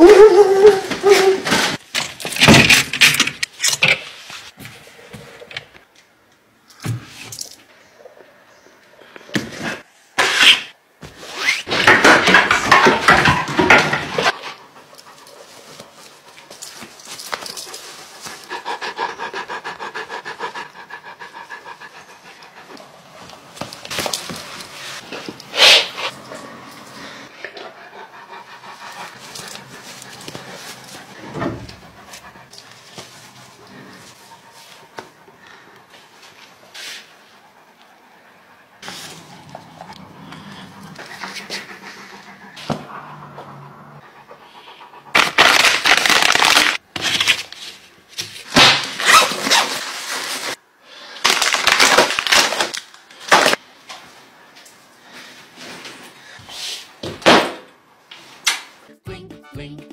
Ooh, blink.